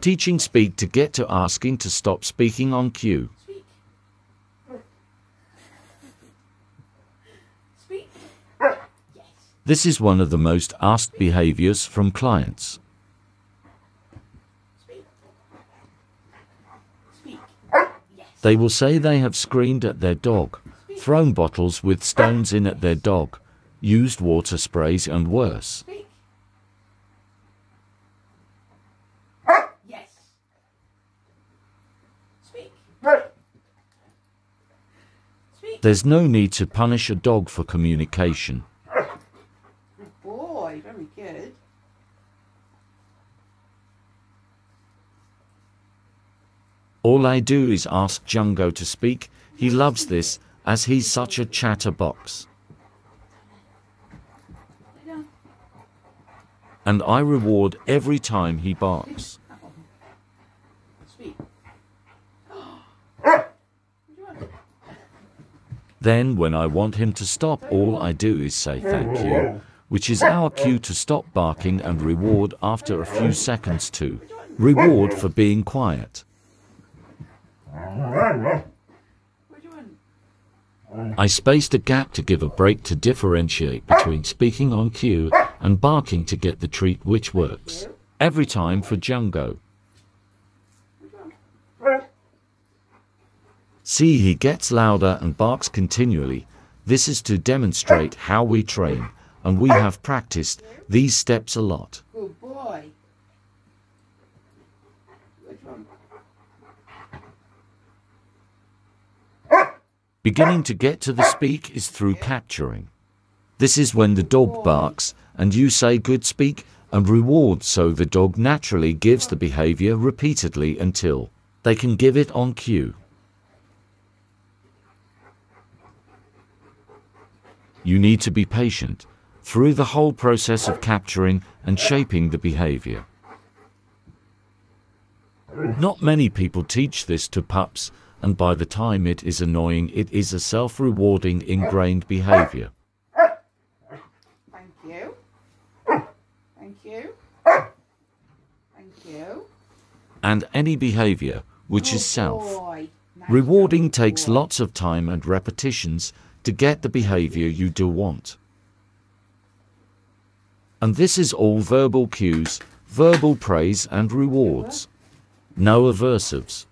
Teaching speak to get to asking to stop speaking on cue. Speak. Speak. This is one of the most asked behaviors from clients. They will say they have screamed at their dog, thrown bottles with stones in at their dog, used water sprays and worse. Speak. Yes. Speak. Speak. There's no need to punish a dog for communication. Good boy. Very good. All I do is ask Jungo to speak. He loves this as he's such a chatterbox. And I reward every time he barks. Speak. What do you want? Then, when I want him to stop, all I do is say thank you, which is our cue to stop barking and reward after a few seconds to reward for being quiet. I spaced a gap to give a break to differentiate between speaking on cue and barking to get the treat which works. Every time for Jungo. See, he gets louder and barks continually. This is to demonstrate how we train, and we have practiced these steps a lot. Good boy. Beginning to get to the speak is through capturing. This is when the dog barks and you say good speak and reward so the dog naturally gives the behavior repeatedly until they can give it on cue. You need to be patient through the whole process of capturing and shaping the behavior. Not many people teach this to pups, and by the time it is annoying, it is a self rewarding ingrained behavior. Thank you. Thank you. Thank you. And any behavior which oh, is self. boy. Nice Rewarding takes lots of time and repetitions to get the behavior you do want. And this is all verbal cues, verbal praise and rewards. No aversives.